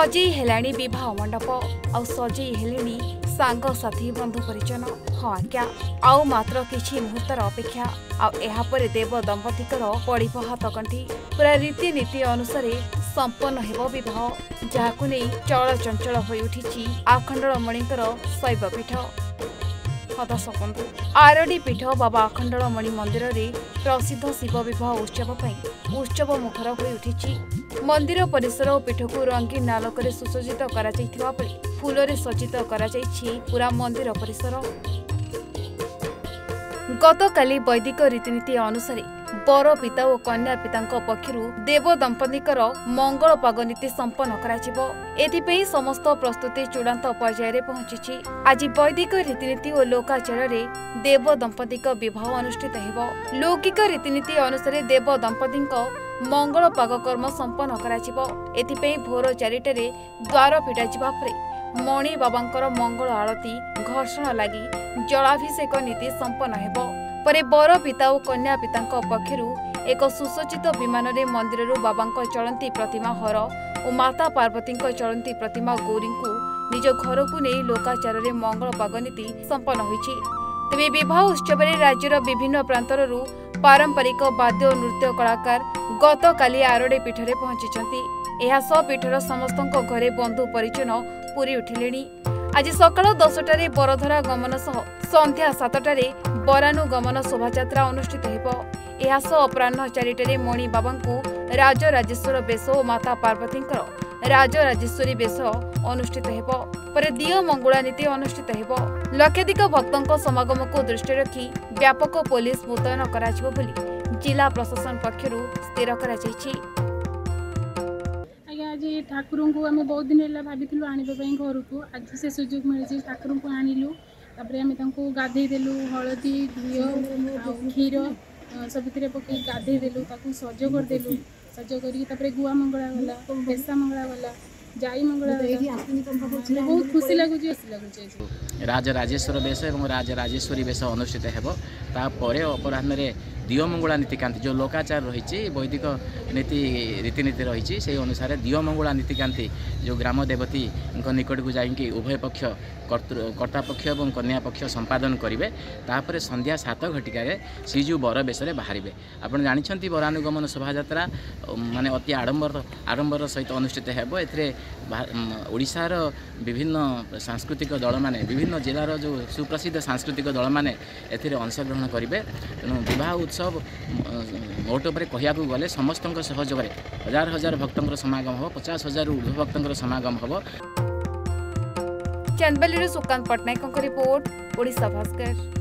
ସଜେଇ ହେଲାଣି ବିବାହ ମଣ୍ଡପ। ଆଉ ସଜେଇ ହେଲେଣି ସାଙ୍ଗସାଥୀ ବନ୍ଧୁ ପରିଜନ। ହଁ ଆଜ୍ଞା। ଆଉ ମାତ୍ର କିଛି ମୁହୂର୍ତ୍ତର ଅପେକ୍ଷା। ଆଉ ଏହାପରେ ଦେବ ଦମ୍ପତିଙ୍କର ପଡ଼ିବ ହାତଗଣ୍ଠି ପୁରା ରୀତିନୀତି ଅନୁସାରେ ସମ୍ପନ୍ନ ହେବ ବିବାହ। ଯାହାକୁ ନେଇ ଚଳଚଞ୍ଚଳ ହୋଇଉଠିଛି ଆଖଣ୍ଡଳମଣିଙ୍କର ଶୈବପୀଠ। ବନ୍ଧୁ ଆରଡି ପୀଠ ବାବା ଆଖଣ୍ଡଳମଣି ମନ୍ଦିରରେ ପ୍ରସିଦ୍ଧ ଶିବ ବିବାହ ଉତ୍ସବ ପାଇଁ ଉତ୍ସବ ମୁଖର ହୋଇ ଉଠିଛି। ମନ୍ଦିର ପରିସର ଓ ପୀଠକୁ ରଙ୍ଗୀନ ଆଲୋକରେ ସୁସଜ୍ଜିତ କରାଯାଇଥିବା ବେଳେ ଫୁଲରେ ସଜ୍ଜିତ କରାଯାଇଛି ପୁରା ମନ୍ଦିର ପରିସର। ଗତକାଲି ବୈଦିକ ରୀତିନୀତି ଅନୁସାରେ ବର ପିତା ଓ କନ୍ୟା ପିତାଙ୍କ ପକ୍ଷରୁ ଦେବ ଦମ୍ପତିଙ୍କର ମଙ୍ଗଳ ପାଗ ନୀତି ସମ୍ପନ୍ନ କରାଯିବ। ଏଥିପାଇଁ ସମସ୍ତ ପ୍ରସ୍ତୁତି ଚୂଡ଼ାନ୍ତ ପର୍ଯ୍ୟାୟରେ ପହଞ୍ଚିଛି। ଆଜି ବୈଦିକ ରୀତିନୀତି ଓ ଲୋକାଚାରରେ ଦେବ ଦମ୍ପତିଙ୍କ ବିବାହ ଅନୁଷ୍ଠିତ ହେବ। ଲୌକିକ ରୀତିନୀତି ଅନୁସାରେ ଦେବ ଦମ୍ପତିଙ୍କ ମଙ୍ଗଳ ପାଗ କର୍ମ ସମ୍ପନ୍ନ କରାଯିବ। ଏଥିପାଇଁ ଭୋର ଚାରିଟାରେ ଦ୍ୱାର ଫିଟାଯିବା ପରେ ମଣି ବାବାଙ୍କର ମଙ୍ଗଳ ଆଳତୀ ଘର୍ଷଣ ଲାଗି ଜଳାଭିଷେକ ନୀତି ସମ୍ପନ୍ନ ହେବ। ପରେ ବର ପିତା ଓ କନ୍ୟା ପିତାଙ୍କ ପକ୍ଷରୁ ଏକ ସୁସଜ୍ଜିତ ବିମାନରେ ମନ୍ଦିରରୁ ବାବାଙ୍କ ଚଳନ୍ତି ପ୍ରତିମା ହର ଓ ମାତା ପାର୍ବତୀଙ୍କ ଚଳନ୍ତି ପ୍ରତିମା ଗୌରୀଙ୍କୁ ନିଜ ଘରକୁ ନେଇ ଲୋକାଚାରରେ ମଙ୍ଗଳ ପାଗ ନୀତି ସମ୍ପନ୍ନ ହୋଇଛି। ତେବେ ବିବାହ ଉତ୍ସବରେ ରାଜ୍ୟର ବିଭିନ୍ନ ପ୍ରାନ୍ତରରୁ ପାରମ୍ପରିକ ବାଦ୍ୟ ଓ ନୃତ୍ୟ କଳାକାର ଗତକାଲି ଆରଡି ପୀଠରେ ପହଞ୍ଚିଛନ୍ତି। ଏହା ସହ ପୀଠର ସମସ୍ତଙ୍କ ଘରେ ବନ୍ଧୁ ପରିଜନ ପୁରୀ ଉଠିଲେଣି। ଆଜି ସକାଳ ଦଶଟାରେ ବରଧରା ଗମନ ସହ ସନ୍ଧ୍ୟା ସାତଟାରେ ବରାନୁଗମନ ଶୋଭାଯାତ୍ରା ଅନୁଷ୍ଠିତ ହେବ। ଏହା ସହ ଅପରାହ୍ନ ଚାରିଟାରେ ମଣି ବାବାଙ୍କୁ ରାଜରାଜେଶ୍ୱର ବେଶ ଓ ମାତା ପାର୍ବତୀଙ୍କର ରାଜରାଜେଶ୍ୱରୀ ବେଶ ଅନୁଷ୍ଠିତ ହେବ। ପରେ ଦିଅ ମଙ୍ଗୁଳା ନୀତି ଅନୁଷ୍ଠିତ ହେବ। ଲକ୍ଷାଧିକ ଭକ୍ତଙ୍କ ସମାଗମକୁ ଦୃଷ୍ଟିରେ ରଖି ବ୍ୟାପକ ପୋଲିସ ମୁତୟନ କରାଯିବ ବୋଲି ଜିଲ୍ଲା ପ୍ରଶାସନ ପକ୍ଷରୁ ସ୍ଥିର କରାଯାଇଛି। ଆଜ୍ଞା ଆଜି ଠାକୁରଙ୍କୁ ଆମେ ବହୁତ ଦିନ ହେଲା ଭାବିଥିଲୁ ଆଣିବା ପାଇଁ ଘରକୁ। ଆଜି ସେ ସୁଯୋଗ ମିଳିଛି ଠାକୁରଙ୍କୁ ଆଣିଲୁ। ତାପରେ ଆମେ ତାଙ୍କୁ ଗାଧେଇ ଦେଲୁ ହଳଦୀ ଘିଅ ଆଉ କ୍ଷୀର ଅ, ସବୁଥିରେ ପକେଇ ଗାଧେଇ ଦେଲୁ। ତାକୁ ସଜ କରିଦେଲୁ। ସଜ କରିକି ତାପରେ ଗୁଆ ମଙ୍ଗଳା ଗଲା ବେସା ମଙ୍ଗଳା ଗଲା। যাই রাজা রাজেশ্বর বেশ এবং রাজা রাজেশ্বরী বেশ অনুষ্ঠিত হব তাপরে অপরাহ্নরে দিওমঙ্গলা নীতিকান্তি যে লোকাচার রয়েছে বৈদিক নীতি রীতিনীতি রয়েছে সেই অনুসারে দিওমঙ্গলা নীতিকান্তি যে গ্রাম দেবতীঙ্ক নিকটক যাইকি উভয় পক্ষ কর্তৃপক্ষ এবং কন্যা পক্ষ সম্পাদন করবে তাপরে সন্ধ্যা সাত ঘটিকার শ্রীজু বর বেশে বাহারে আপনার জাঁচান বরানুগমন শোভাযাত্রা মানে অতি আড়ম্বর আড়ম্বর সহ অনুষ্ঠিত হব এতে ଓଡ଼ିଶାର ବିଭିନ୍ନ ସାଂସ୍କୃତିକ ଦଳମାନେ ବିଭିନ୍ନ ଜିଲ୍ଲାର ଯେଉଁ ସୁପ୍ରସିଦ୍ଧ ସାଂସ୍କୃତିକ ଦଳମାନେ ଏଥିରେ ଅଂଶଗ୍ରହଣ କରିବେ। ତେଣୁ ବିବାହ ଉତ୍ସବ ମୋଟ ଉପରେ କହିବାକୁ ଗଲେ ସମସ୍ତଙ୍କ ସହଯୋଗରେ ହଜାର ହଜାର ଭକ୍ତଙ୍କର ସମାଗମ ହେବ ପଚାଶ ହଜାରରୁ ଉର୍ଦ୍ଧ୍ୱ ଭକ୍ତଙ୍କର ସମାଗମ ହେବ। ଚାନ୍ଦବାଲିରୁ ସୁକାନ୍ତ ପଟ୍ଟନାୟକଙ୍କ ରିପୋର୍ଟ ଓଡ଼ିଶା ଭାସ୍କର।